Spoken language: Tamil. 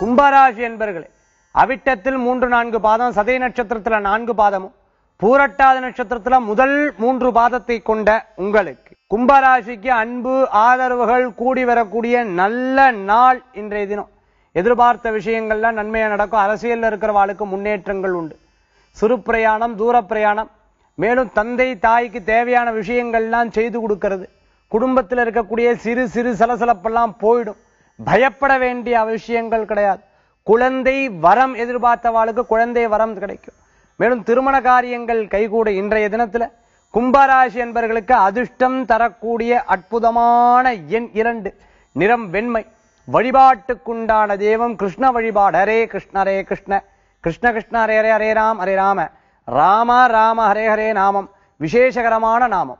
கும்பராசி என்பர்களே அவிட்டத்தில் மூன்று நான்கு பாதம் சதய நட்சத்திரத்தில் நான்கு பாதமும் பூரட்டாத நட்சத்திரத்தில் முதல் மூன்று பாதத்தை கொண்ட உங்களுக்கு. கும்பராசிக்கு அன்பு ஆதரவுகள் கூடி வரக்கூடிய நல்ல நாள் இன்றைய தினம். எதிர்பார்த்த விஷயங்கள்லாம் நன்மையாக நடக்கும். அரசியலில் இருக்கிறவாளுக்கு முன்னேற்றங்கள் உண்டு. சிறு பிரயாணம் தூர பிரயாணம் மேலும் தந்தை தாய்க்கு தேவையான விஷயங்கள்லாம் செய்து கொடுக்கிறது. குடும்பத்தில் இருக்கக்கூடிய சிறு சிறு சலசலப்பெல்லாம் போயிடும். பயப்பட வேண்டிய அவசியங்கள் கிடையாது. குழந்தை வரம் எதிர்பார்த்தவாளுக்கு குழந்தை வரம் கிடைக்கும். மேலும் திருமண காரியங்கள் கைகூட இன்றைய தினத்துல கும்பராசி என்பவர்களுக்கு அதிர்ஷ்டம் தரக்கூடிய அற்புதமான எண் இரண்டு நிறம் வெண்மை. வழிபாட்டுக்குண்டான தெய்வம் கிருஷ்ண வழிபாடு. ஹரே கிருஷ்ண ஹரே கிருஷ்ண. கிருஷ்ண கிருஷ்ண ஹரே ஹரே ஹரே ராம் ஹரே ராம ராம ராம ஹரே ஹரே நாமம். விசேஷகரமான நாமம்.